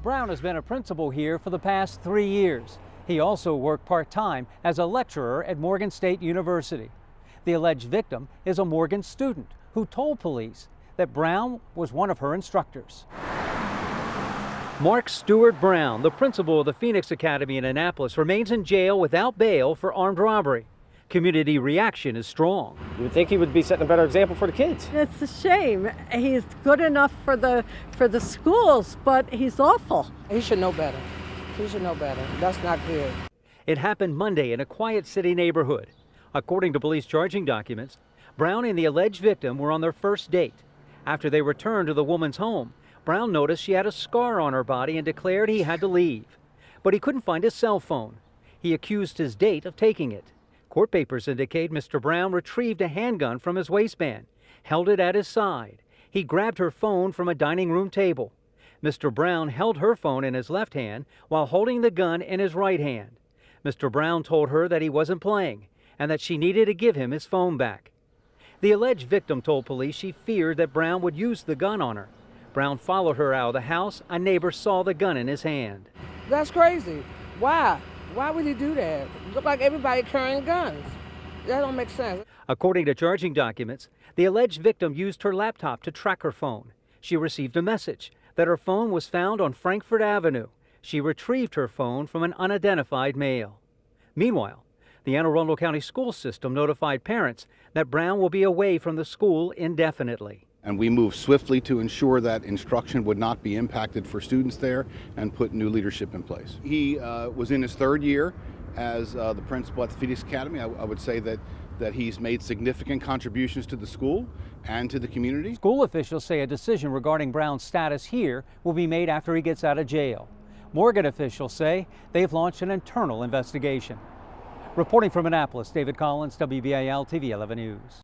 Brown has been a principal here for the past three years. He also worked part-time as a lecturer at Morgan State University. The alleged victim is a Morgan student who told police that Brown was one of her instructors. Mark Stewart Brown, the principal of the Phoenix Academy in Annapolis, remains in jail without bail for armed robbery. Community reaction is strong. You would think he would be setting a better example for the kids. It's a shame. He's good enough for the for the schools, but he's awful. He should know better. He should know better. That's not good. It happened Monday in a quiet city neighborhood. According to police charging documents, Brown and the alleged victim were on their first date. After they returned to the woman's home, Brown noticed she had a scar on her body and declared he had to leave. But he couldn't find his cell phone. He accused his date of taking it. Court papers indicate Mr. Brown retrieved a handgun from his waistband, held it at his side. He grabbed her phone from a dining room table. Mr. Brown held her phone in his left hand while holding the gun in his right hand. Mr. Brown told her that he wasn't playing and that she needed to give him his phone back. The alleged victim told police she feared that Brown would use the gun on her. Brown followed her out of the house. A neighbor saw the gun in his hand. That's crazy. Why? Why would he do that? Look like everybody carrying guns. That don't make sense. According to charging documents, the alleged victim used her laptop to track her phone. She received a message that her phone was found on Frankford Avenue. She retrieved her phone from an unidentified male. Meanwhile, the Anne Arundel County School System notified parents that Brown will be away from the school indefinitely. And we moved swiftly to ensure that instruction would not be impacted for students there and put new leadership in place. He uh, was in his third year as uh, the principal at the Phoenix Academy. I, I would say that, that he's made significant contributions to the school and to the community. School officials say a decision regarding Brown's status here will be made after he gets out of jail. Morgan officials say they've launched an internal investigation. Reporting from Annapolis, David Collins, WBAL TV 11 News.